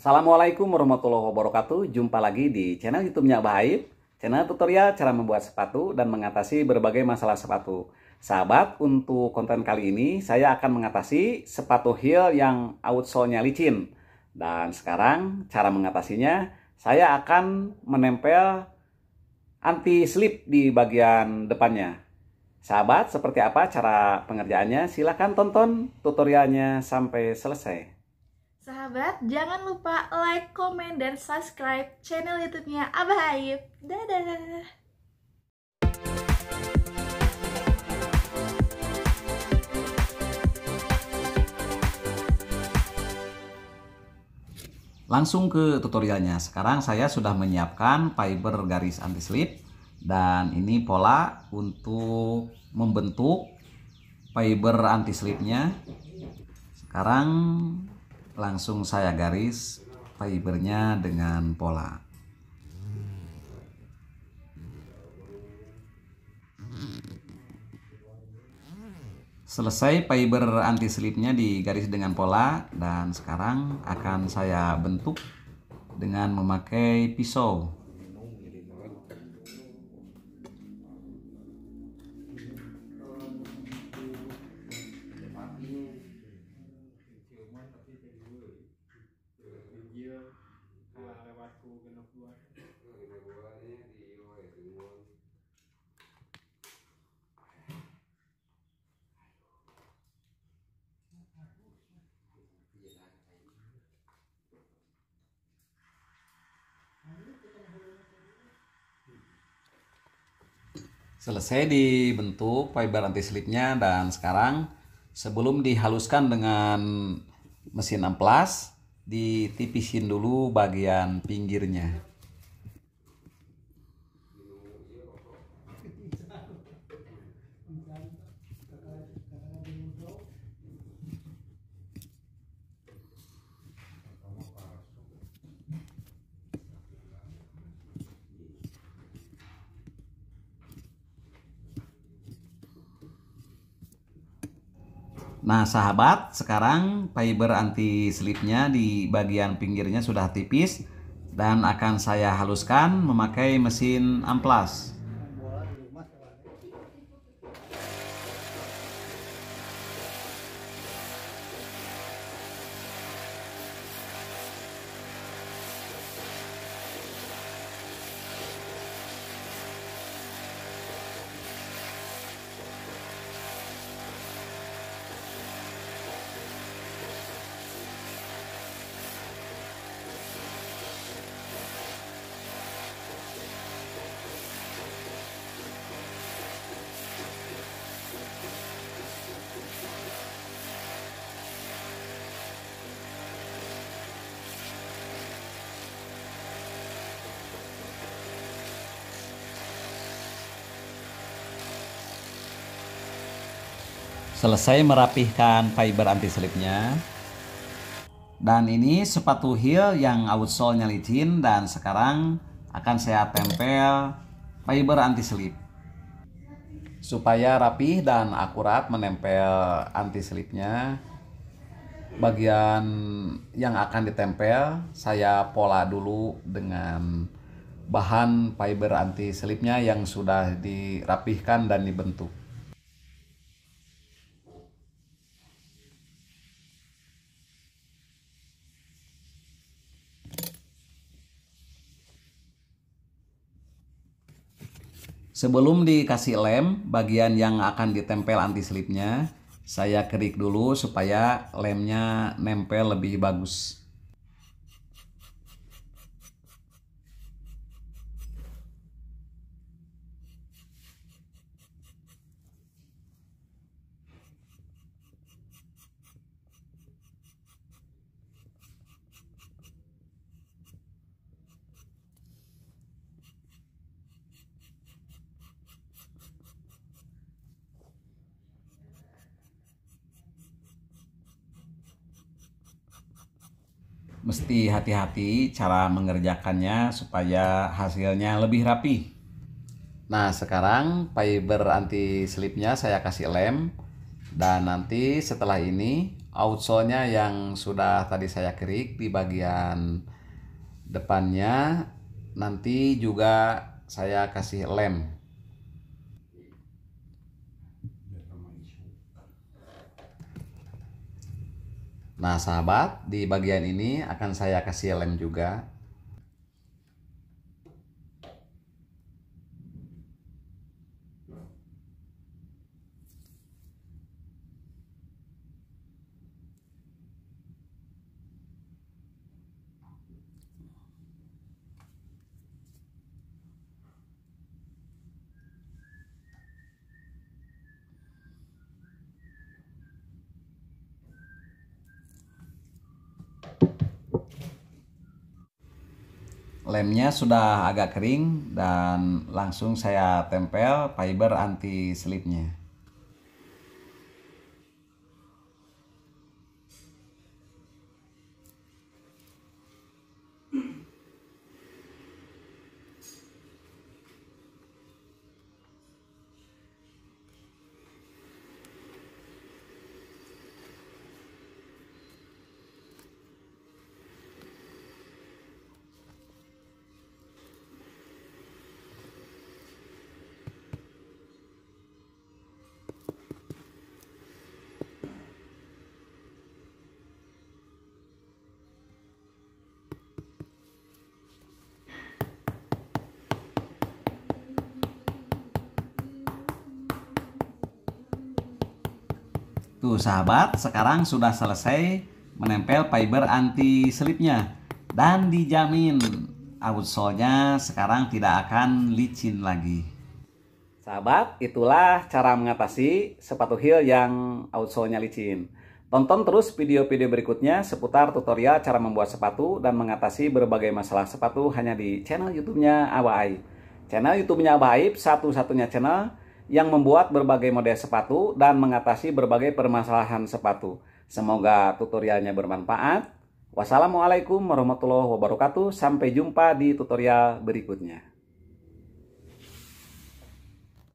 Assalamualaikum warahmatullahi wabarakatuh. Jumpa lagi di channel YouTube-nya Baik, channel tutorial cara membuat sepatu dan mengatasi berbagai masalah sepatu. Sahabat, untuk konten kali ini saya akan mengatasi sepatu heel yang outsole-nya licin. Dan sekarang cara mengatasinya, saya akan menempel anti slip di bagian depannya. Sahabat, seperti apa cara pengerjaannya? Silahkan tonton tutorialnya sampai selesai. Sahabat, jangan lupa like, komen, dan subscribe channel YouTube-nya Abah Aib. Dadah! Langsung ke tutorialnya. Sekarang saya sudah menyiapkan fiber garis anti slip dan ini pola untuk membentuk fiber anti slipnya. Sekarang langsung saya garis fibernya dengan pola. Selesai fiber anti slipnya digaris dengan pola dan sekarang akan saya bentuk dengan memakai pisau selesai dibentuk fiber anti slipnya dan sekarang sebelum dihaluskan dengan mesin amplas ditipisin dulu bagian pinggirnya Nah sahabat, sekarang fiber anti slipnya di bagian pinggirnya sudah tipis dan akan saya haluskan memakai mesin amplas. Selesai merapihkan fiber anti slipnya. Dan ini sepatu heel yang outsole-nya licin dan sekarang akan saya tempel fiber anti slip. Supaya rapih dan akurat menempel anti slipnya. Bagian yang akan ditempel saya pola dulu dengan bahan fiber anti slipnya yang sudah dirapihkan dan dibentuk. Sebelum dikasih lem, bagian yang akan ditempel anti slipnya, saya kerik dulu supaya lemnya nempel lebih bagus. Mesti hati-hati cara mengerjakannya supaya hasilnya lebih rapi. Nah sekarang fiber anti slipnya saya kasih lem dan nanti setelah ini outsole-nya yang sudah tadi saya kerik di bagian depannya nanti juga saya kasih lem Nah sahabat di bagian ini akan saya kasih lem juga lemnya sudah agak kering dan langsung saya tempel fiber anti slipnya Tuh sahabat, sekarang sudah selesai menempel fiber anti slipnya dan dijamin outsole-nya sekarang tidak akan licin lagi. Sahabat, itulah cara mengatasi sepatu heel yang outsole-nya licin. Tonton terus video-video berikutnya seputar tutorial cara membuat sepatu dan mengatasi berbagai masalah sepatu hanya di channel YouTube-nya Abah Aib. Channel YouTube-nya Abah Aib satu-satunya channel yang membuat berbagai model sepatu dan mengatasi berbagai permasalahan sepatu. Semoga tutorialnya bermanfaat. Wassalamualaikum warahmatullahi wabarakatuh. Sampai jumpa di tutorial berikutnya.